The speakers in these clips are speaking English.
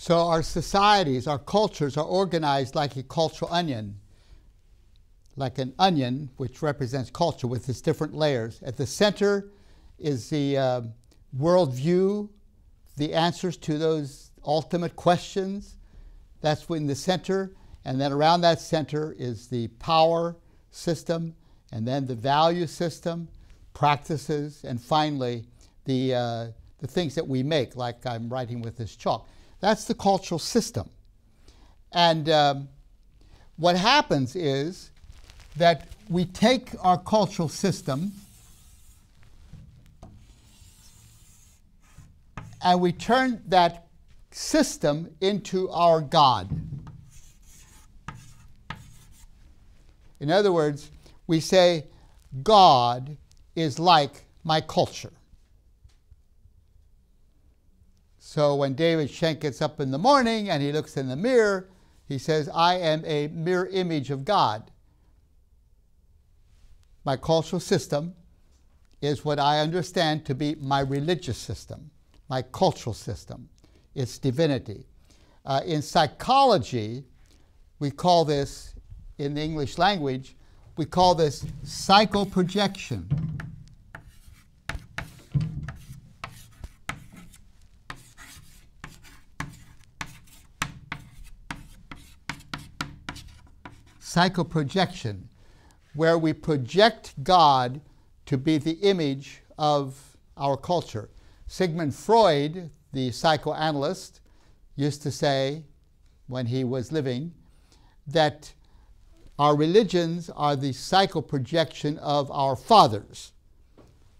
So our societies, our cultures are organized like a cultural onion, like an onion, which represents culture with its different layers. At the center is the uh, worldview, the answers to those ultimate questions. That's in the center. And then around that center is the power system, and then the value system, practices, and finally the, uh, the things that we make, like I'm writing with this chalk. That's the cultural system. And um, what happens is that we take our cultural system and we turn that system into our God. In other words, we say, God is like my culture. So when David Shenk gets up in the morning and he looks in the mirror, he says, I am a mirror image of God. My cultural system is what I understand to be my religious system, my cultural system. It's divinity. Uh, in psychology, we call this, in the English language, we call this psychoprojection. Psychoprojection, where we project God to be the image of our culture. Sigmund Freud, the psychoanalyst, used to say, when he was living, that our religions are the psychoprojection of our fathers,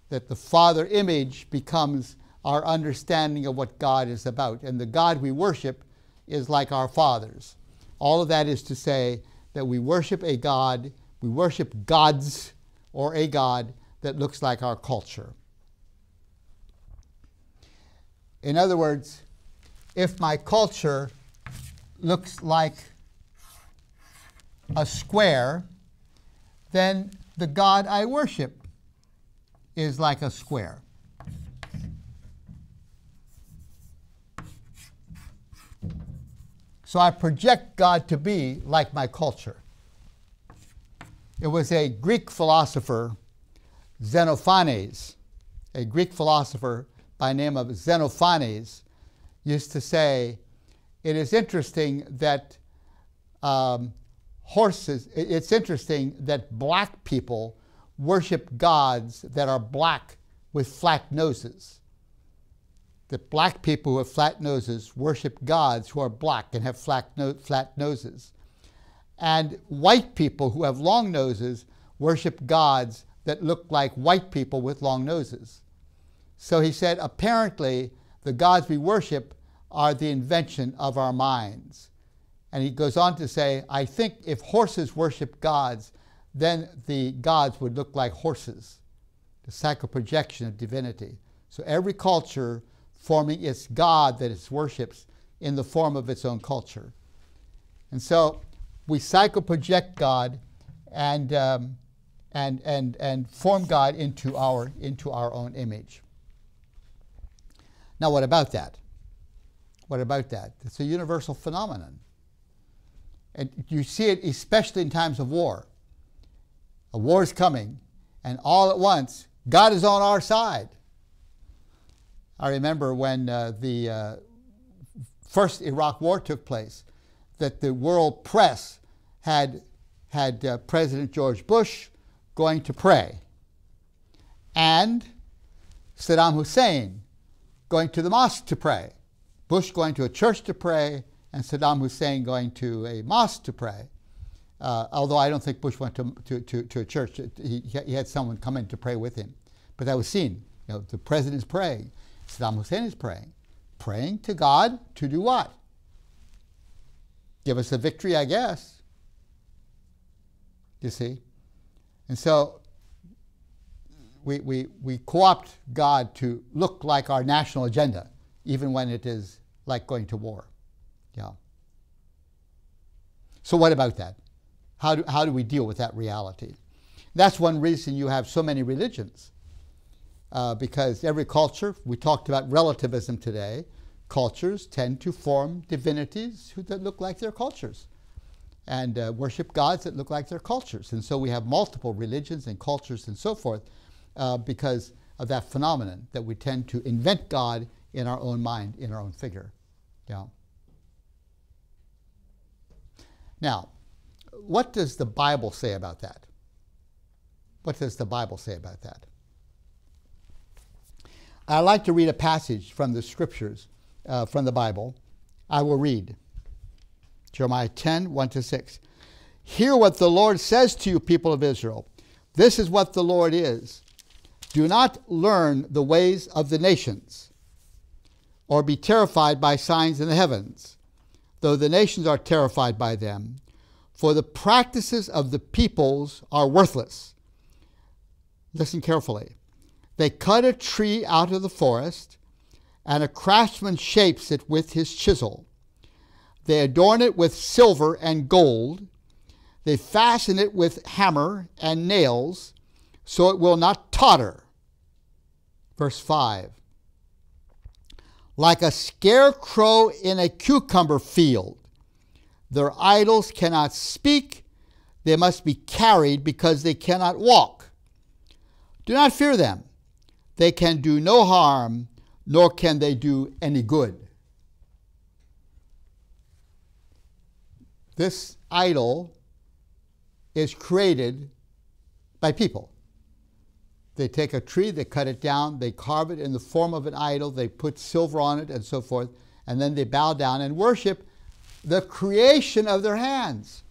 that the father image becomes our understanding of what God is about. And the God we worship is like our fathers. All of that is to say that we worship a God, we worship gods or a God that looks like our culture. In other words, if my culture looks like a square, then the God I worship is like a square. So I project God to be like my culture. It was a Greek philosopher, Xenophanes, a Greek philosopher by name of Xenophanes, used to say, it is interesting that um, horses, it's interesting that black people worship gods that are black with flat noses that black people who have flat noses worship gods who are black and have flat, no, flat noses. And white people who have long noses worship gods that look like white people with long noses. So he said, apparently, the gods we worship are the invention of our minds. And he goes on to say, I think if horses worship gods, then the gods would look like horses, the psychoprojection of divinity. So every culture forming its God that it worships in the form of its own culture. And so we psychoproject God and, um, and, and, and form God into our, into our own image. Now, what about that? What about that? It's a universal phenomenon. And you see it especially in times of war. A war is coming, and all at once, God is on our side. I remember when uh, the uh, first Iraq War took place, that the world press had had uh, President George Bush going to pray, and Saddam Hussein going to the mosque to pray. Bush going to a church to pray, and Saddam Hussein going to a mosque to pray. Uh, although I don't think Bush went to, to, to, to a church, he, he, had someone come in to pray with him. But that was seen. You know, the president's praying. Saddam Hussein is praying. Praying to God to do what? Give us a victory, I guess. You see? And so we, we, we co opt God to look like our national agenda, even when it is like going to war. Yeah. So, what about that? How do, how do we deal with that reality? That's one reason you have so many religions uh, because every culture, we talked about relativism today, cultures tend to form divinities who, that look like their cultures and uh, worship gods that look like their cultures. And so we have multiple religions and cultures and so forth uh, because of that phenomenon that we tend to invent God in our own mind, in our own figure. Yeah. Now, what does the Bible say about that? What does the Bible say about that? I'd like to read a passage from the scriptures, uh, from the Bible. I will read Jeremiah 10 1 to 6. Hear what the Lord says to you, people of Israel. This is what the Lord is. Do not learn the ways of the nations, or be terrified by signs in the heavens, though the nations are terrified by them. For the practices of the peoples are worthless. Listen carefully. They cut a tree out of the forest, and a craftsman shapes it with his chisel. They adorn it with silver and gold. They fasten it with hammer and nails, so it will not totter. Verse 5 Like a scarecrow in a cucumber field, their idols cannot speak, they must be carried because they cannot walk. Do not fear them. They can do no harm, nor can they do any good. This idol is created by people. They take a tree, they cut it down, they carve it in the form of an idol, they put silver on it and so forth, and then they bow down and worship the creation of their hands.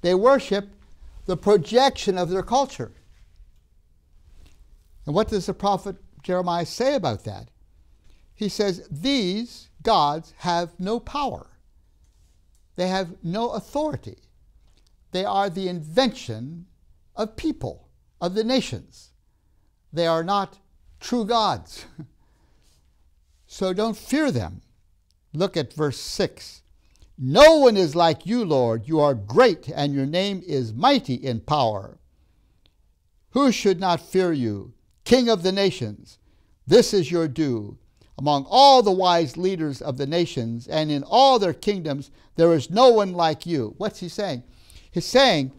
They worship the projection of their culture. And what does the prophet Jeremiah say about that? He says, These gods have no power, they have no authority. They are the invention of people, of the nations. They are not true gods. so don't fear them. Look at verse 6. No one is like you, Lord. You are great, and your name is mighty in power. Who should not fear you, King of the nations? This is your due. Among all the wise leaders of the nations and in all their kingdoms, there is no one like you. What's he saying? He's saying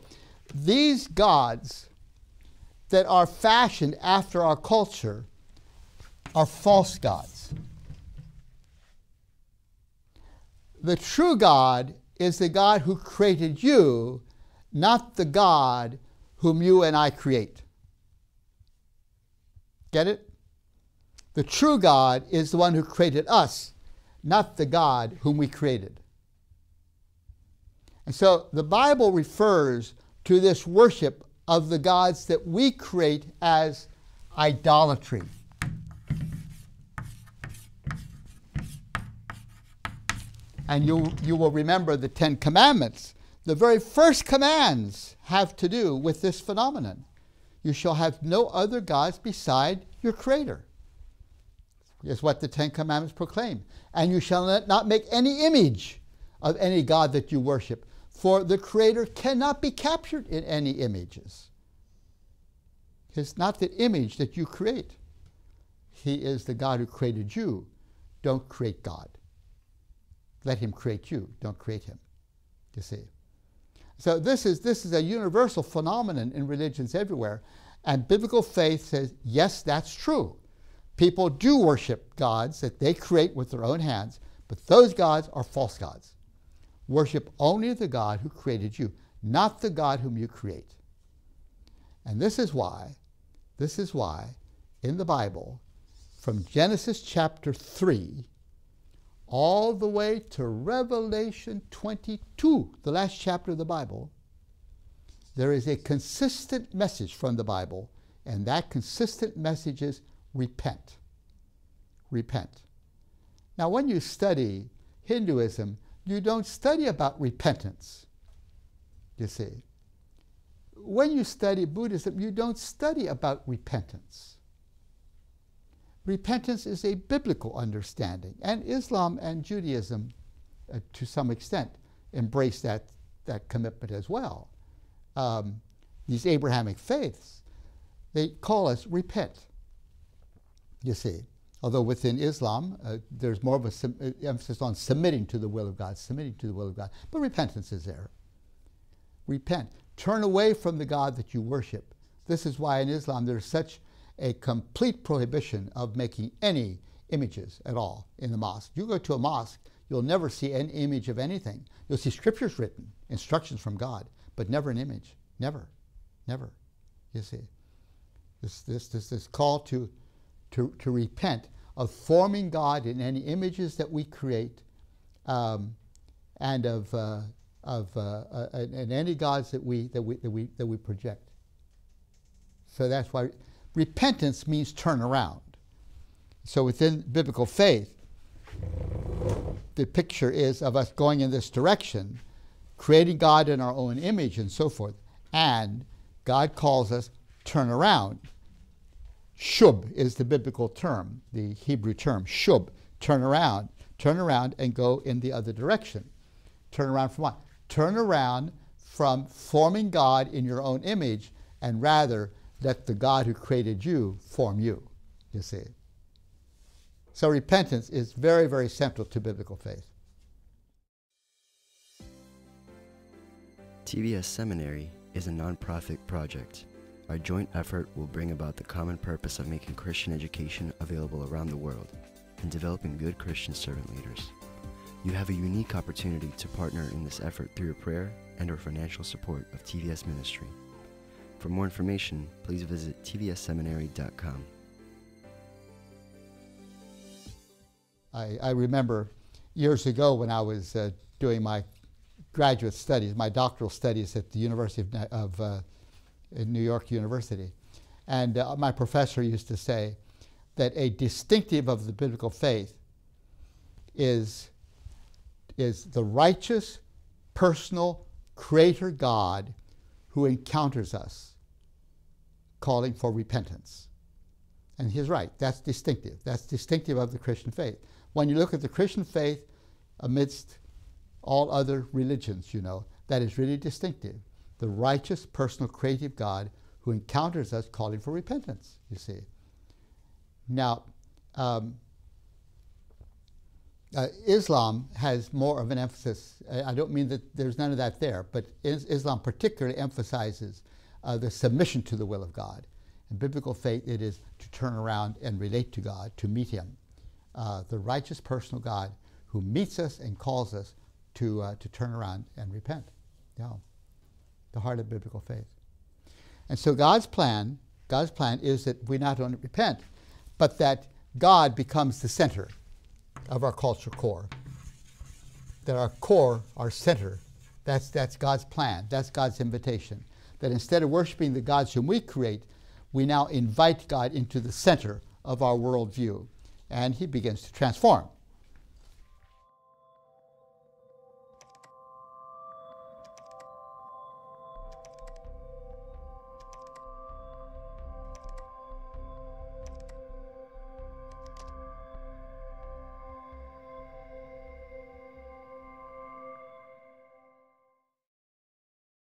these gods that are fashioned after our culture are false gods. The true God is the God who created you, not the God whom you and I create. Get it? The true God is the one who created us, not the God whom we created. And so the Bible refers to this worship of the gods that we create as idolatry. And you, you will remember the Ten Commandments. The very first commands have to do with this phenomenon. You shall have no other gods beside your Creator, is what the Ten Commandments proclaim. And you shall not make any image of any God that you worship, for the Creator cannot be captured in any images. It's not the image that you create. He is the God who created you. Don't create God. Let him create you. Don't create him. You see. So this is this is a universal phenomenon in religions everywhere. And biblical faith says, yes, that's true. People do worship gods that they create with their own hands, but those gods are false gods. Worship only the God who created you, not the God whom you create. And this is why, this is why in the Bible, from Genesis chapter 3 all the way to Revelation 22, the last chapter of the Bible, there is a consistent message from the Bible, and that consistent message is repent. Repent. Now, when you study Hinduism, you don't study about repentance, you see. When you study Buddhism, you don't study about repentance repentance is a biblical understanding, and Islam and Judaism, uh, to some extent, embrace that, that commitment as well. Um, these Abrahamic faiths, they call us repent, you see. although within Islam uh, there's more of an uh, emphasis on submitting to the will of God, submitting to the will of God. But repentance is there. Repent. Turn away from the God that you worship. This is why in Islam there's such a complete prohibition of making any images at all in the mosque. You go to a mosque, you'll never see an image of anything. You'll see scriptures written, instructions from God, but never an image. Never. Never. You see. This, this, this, this call to, to, to repent of forming God in any images that we create um, and of, uh, of uh, uh, and any gods that we, that, we, that, we, that we project. So that's why repentance means turn around. So within biblical faith, the picture is of us going in this direction, creating God in our own image and so forth. And God calls us turn around. Shub is the biblical term, the Hebrew term, shub, turn around. Turn around and go in the other direction. Turn around from what? Turn around from forming God in your own image and rather let the God who created you form you, you see. So repentance is very, very central to biblical faith. TVS Seminary is a nonprofit project. Our joint effort will bring about the common purpose of making Christian education available around the world and developing good Christian servant leaders. You have a unique opportunity to partner in this effort through your prayer and or financial support of TVS Ministry. For more information, please visit tvsseminary.com. I, I remember years ago when I was uh, doing my graduate studies, my doctoral studies at the University of, of uh, New York University. And uh, my professor used to say that a distinctive of the biblical faith is, is the righteous, personal, creator God who encounters us, calling for repentance. And he's right, that's distinctive. That's distinctive of the Christian faith when you look at the Christian faith amidst all other religions, you know, that is really distinctive. The righteous, personal, creative God who encounters us calling for repentance, you see. Now, um, uh, Islam has more of an emphasis. I don't mean that there's none of that there, but Islam particularly emphasizes uh, the submission to the will of God. In biblical faith, it is to turn around and relate to God, to meet Him uh, the righteous personal God who meets us and calls us to, uh, to turn around and repent. Yeah. The heart of biblical faith. And so God's plan, God's plan is that we not only repent, but that God becomes the center of our culture core. That our core, our center, that's, that's God's plan. That's God's invitation. That instead of worshiping the gods whom we create, we now invite God into the center of our worldview and he begins to transform.